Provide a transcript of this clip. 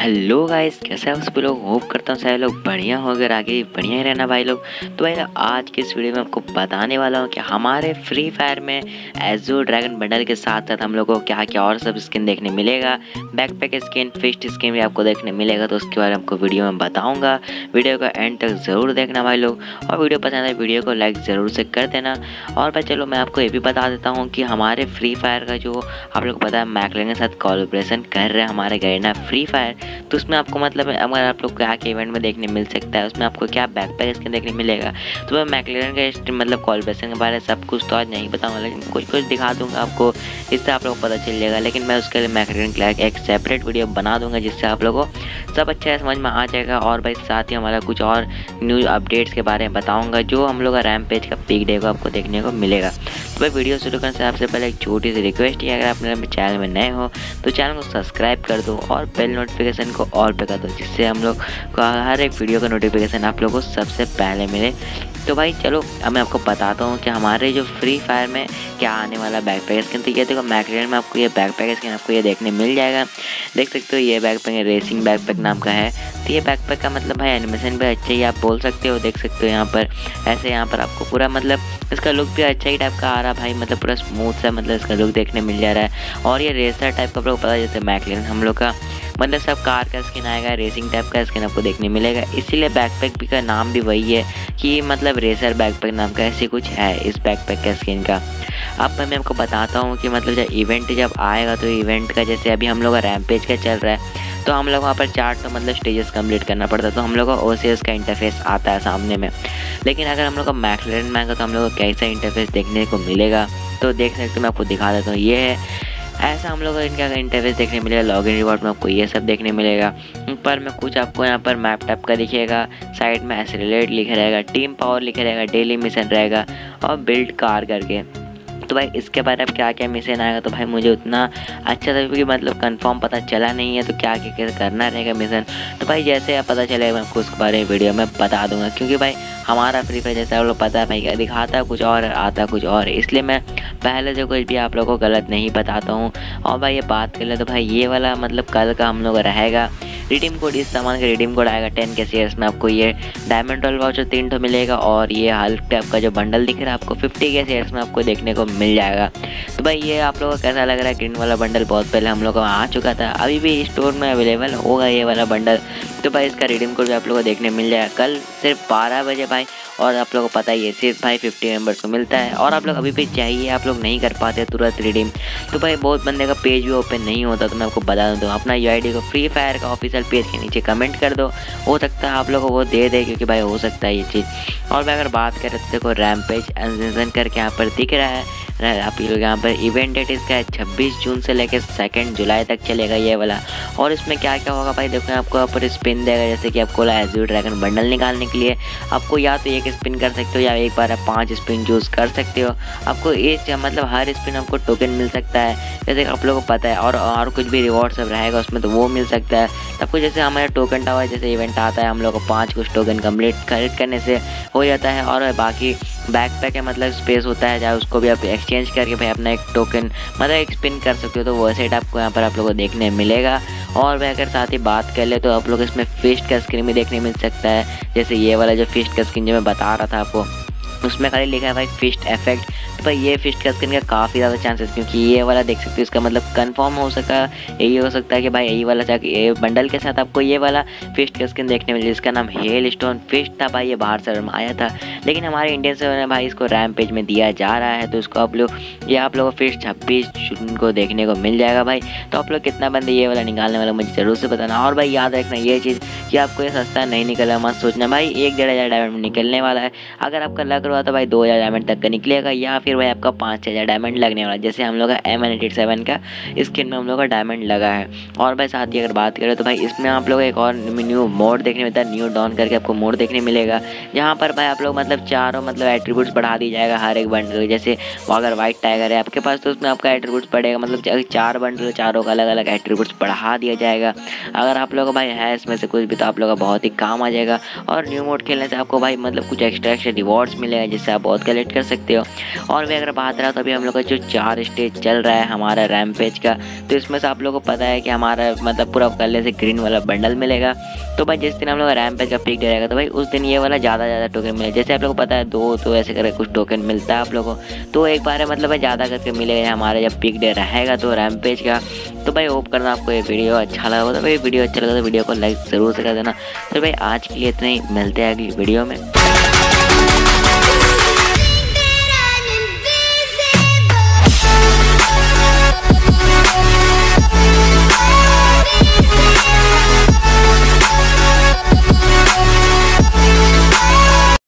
Hello guys, कैसे हैं सभी लोग? होप करता हूँ सारे लोग बढ़िया हो अगर आगे बढ़िया ही रहना भाई लोग। तो भाई, आज के इस वीडियो में आपको बताने वाला हूँ कि हमारे फ्री फायर में एजो ड्रैगन बंडल के साथ साथ हम लोगों को क्या क्या और सब स्किन देखने मिलेगा। Back pack skin fist skin भी आपको देखने मिलेगा तो उसके बारे में आपको वीडियो में बताऊँगा। वीडियो का एंड तक ज़रूर देखना भाई लोग, और वीडियो पसंद है वीडियो को लाइक ज़रूर से कर देना। और भाई, चलो मैं आपको ये भी बता देता हूँ कि हमारे फ्री फायर का जो आप लोग को पता है मैकलिन के साथ कॉलोब्रेशन कर रहे हैं हमारे गए फ्री फायर तो उसमें आपको मतलब अगर आप लोग क्या इवेंट में देखने मिल सकता है, उसमें आपको क्या बैक पैक स्किन देखने मिलेगा? तो मैं मैकलेरन के मतलब कॉलब्रेशन के बारे में सब कुछ तो आज नहीं बताऊँगा, लेकिन कुछ कुछ दिखा दूँगा आपको इससे आप लोग को पता चल जाएगा। लेकिन मैं उसके लिए मैकलेरन के एक सेपरेट वीडियो बना दूँगा, जिससे आप लोगों को सब अच्छा समझ में आ जाएगा, और भाई साथ ही हमारा कुछ और न्यूज़ अपडेट्स के बारे में बताऊँगा, जो हम लोग का रैम पेज का पीक डे को आपको देखने को मिलेगा। तो भाई वीडियो शुरू करने से आपसे पहले एक छोटी सी रिक्वेस्ट है, अगर आप चैनल में नए हो तो चैनल को सब्सक्राइब कर दो, और बेल नोटिफिकेशन को ऑल पे कर दो, जिससे हम लोग को हर एक वीडियो का नोटिफिकेशन आप लोगों को सबसे पहले मिले। तो भाई चलो, अब मैं आपको बताता हूँ कि हमारे जो फ्री फायर में क्या आने वाला बैक पैक स्किन तो ये देखो मैकलेन में आपको ये बैक पैक स्किन आपको ये देखने मिल जाएगा। देख सकते हो, ये back pack racing back pack नाम का है। तो ये बैक पैक का मतलब भाई एनिमेशन भी अच्छा ही आप बोल सकते हो, देख सकते हो यहाँ पर। ऐसे यहाँ पर आपको पूरा मतलब इसका लुक भी अच्छा ही टाइप का आ रहा भाई मतलब पूरा स्मूथ सा मतलब इसका लुक देखने मिल जा रहा है। और ये रेसर टाइप का आप पता जैसे मैकलेन हम लोग का मतलब सब कार का स्किन आएगा रेसिंग टाइप का स्किन आपको देखने मिलेगा। इसीलिए बैकपैक का नाम भी वही है कि मतलब रेसर बैकपैक नाम का ऐसे कुछ है इस बैकपैक का स्किन का। अब मैं आपको बताता हूँ कि मतलब जब इवेंट जब आएगा तो इवेंट का जैसे अभी हम लोग रैमपेज का चल रहा है तो हम लोग वहाँ पर चार तो मतलब स्टेजेस कंप्लीट करना पड़ता है तो हम लोग का ओ का इंटरफेस आता है सामने में। लेकिन अगर हम लोग का मैकलेन में आएगा तो हम लोग को कैसा इंटरफेस देखने को मिलेगा तो देख सकते मैं आपको दिखा देता हूँ। ये है ऐसा हम लोग को इनका इंटरफेस देखने मिलेगा लॉग इन रिवॉर्ड में आपको ये सब देखने मिलेगा। ऊपर में कुछ आपको यहाँ पर मैप टैप का दिखेगा साइड में एसरेलेट लिखा रहेगा टीम पावर लिखा रहेगा डेली मिशन रहेगा और बिल्ड कार करके। तो भाई इसके बारे में क्या क्या मिशन आएगा? तो भाई मुझे उतना अच्छा था क्योंकि मतलब कंफर्म पता चला नहीं है तो क्या क्या कैसे करना रहेगा मिशन तो भाई जैसे आप पता चलेगा, मैं आपको उसके बारे में वीडियो में बता दूँगा। क्योंकि भाई हमारा फ्री फायर जैसा आप लोग पता है भाई, दिखाता कुछ और, आता कुछ और। इसलिए मैं पहले से कुछ भी आप लोगों को गलत नहीं बताता हूँ। और भाई ये बात कर ले तो भाई ये वाला मतलब कल का हम लोग रहेगा। रिडीम कोड इस सामान का रिडीम कोड आएगा टेन के सीयर्स में आपको ये डायमंड ट्वेल्व वाउचर तीन ठो मिलेगा और ये हल्क टाइप का जो बंडल दिख रहा है आपको फिफ्टी के सीयर्स में आपको देखने को मिल जाएगा। तो भाई ये आप लोगों को कैसा लग रहा है? ग्रीन वाला बंडल बहुत पहले हम लोग को आ चुका था। अभी भी स्टोर में अवेलेबल होगा ये वाला बंडल तो भाई इसका रिडीम कोड भी आप लोगों को देखने मिल जाएगा। कल सिर्फ़ बारह बजे भाई, और आप लोगों को पता ही है, सिर्फ़ भाई फिफ्टी मेंबर्स को मिलता है, और आप लोग अभी भी चाहिए, आप लोग नहीं कर पाते तुरंत रिडीम तो भाई बहुत बंदे का पेज भी ओपन नहीं होता तो मैं आपको बता दूँ अपना यू आई को फ्री फायर का ऑफिशियल पेज के नीचे कमेंट कर दो। हो सकता है आप लोगों को वो दे दे, क्योंकि भाई हो सकता है ये चीज़। और मैं अगर बात करें तो देखो रैम पेज करके यहाँ पर दिख रहा है। आप लोग यहाँ पर इवेंट डेट इसका है, छब्बीस जून से लेकर सेकेंड जुलाई तक चलेगा ये वाला। और इसमें क्या क्या होगा भाई? देखो, आपको यहाँ पर स्पिन देगा, जैसे कि आपको एजू ड्रैगन बंडल निकालने के लिए। आपको या तो एक स्पिन कर सकते हो या एक बार आप पाँच स्पिन चूज़ कर सकते हो। आपको एक मतलब हर स्पिन आपको टोकन मिल सकता है, जैसे आप लोगों को पता है, और और कुछ भी रिवॉर्ड सब रहेगा, उसमें तो वो मिल सकता है। आपको जैसे हमारे टोकन टावर जैसे इवेंट आता है, हम लोग को पाँच कुछ टोकन कंप्लीट खरीद करने से हो जाता है, और बाकी बैक पैक है मतलब स्पेस होता है चाहे उसको भी आप एक्सचेंज करके भाई अपना एक टोकन मतलब एक स्पिन कर सकते हो तो वो सेट आपको यहाँ पर आप लोगों को देखने मिलेगा। और वह अगर साथ ही बात कर ले तो आप लोग इसमें फिस्ट का स्क्रीन भी देखने मिल सकता है। जैसे ये वाला जो फिस्ट का स्क्रीन जो मैं बता रहा था आपको, उसमें खाली लिखा है भाई फिस्ट इफ़ेक्ट भाई ये फिस्ट का स्किन का काफ़ी ज़्यादा चांसेस क्योंकि ये वाला देख सकते हो, इसका मतलब कंफर्म हो सका, यही हो सकता है कि भाई यही वाला ये बंडल के साथ आपको ये वाला फिस्ट का स्किन देखने मिले, जिसका नाम हेल स्टोन फ़िश था भाई, ये बाहर से आया था। लेकिन हमारे इंडियन सर्वर में भाई इसको रैम पेज में दिया जा रहा है तो इसको आप लोग ये आप लोगों को फ़िश छब्बीस जून को देखने को मिल जाएगा भाई। तो आप लोग कितना बंदे ये वाला निकालने वाला मुझे ज़रूर से बताना। और भाई याद रखना ये चीज़ कि आपको ये सस्ता नहीं निकला, मत सोचना। भाई एक डेढ़ हज़ार डायमंड निकलने वाला है। अगर आपका लग रहा तो भाई दो हज़ार डायमंड तक का निकलेगा, या फिर भाई आपका पाँच हज़ार डायमंड लगने वाला जैसे हम लोग का एम एन एटी सेवन का स्किन में हम लोग का डायमंड लगा है। और भाई साथ ही अगर बात करें तो भाई इसमें आप लोग एक और न्यू मोड देखने मिलता है न्यू डाउन करके आपको मोड देखने मिलेगा। जहाँ पर भाई आप लोग मतलब चारों मतलब एट्रीब्यूट्स बढ़ा दी जाएगा हर एक बंडल जैसे अगर वाइट टाइगर है, आपके पास तो उसमें आपका एट्रीब्यूट्स पड़ेगा मतलब चार बंडल चारों का अलग अलग एट्रीब्यूट्स बढ़ा दिया जाएगा। अगर आप लोग भाई है इसमें से कुछ भी तो आप लोग का बहुत ही काम आ जाएगा। और न्यू मोड खेलने से आपको भाई मतलब कुछ एक्स्ट्रा एक्स्ट्रा रिवॉर्ड्स मिलेगा जिससे आप बहुत कलेक्ट कर सकते हो। और भी अगर बात रहा तो अभी हम लोग का जो चार स्टेज चल रहा है हमारा रैम पेज का तो इसमें से आप लोग को पता है कि हमारा मतलब पूरा करने से ग्रीन वाला बंडल मिलेगा। तो भाई जिस दिन हम लोग रैम पेज का पिक रहेगा तो भाई उस दिन ये वाला ज़्यादा ज़्यादा टोकन मिलेगा जैसे आप लोग को पता है दो तो ऐसे करके कुछ टोकन मिलता है आप लोगों को तो एक बार मतलब ज़्यादा करके मिलेगा हमारा जब पिक डे रहेगा तो रैम पेज का। तो भाई होप करना आपको ये वीडियो अच्छा लगा हो तो भाई वीडियो अच्छा लगा तो वीडियो को लाइक ज़रूर से कर देना। तो भाई आज के लिए इतना ही, मिलते हैं अगली वीडियो में।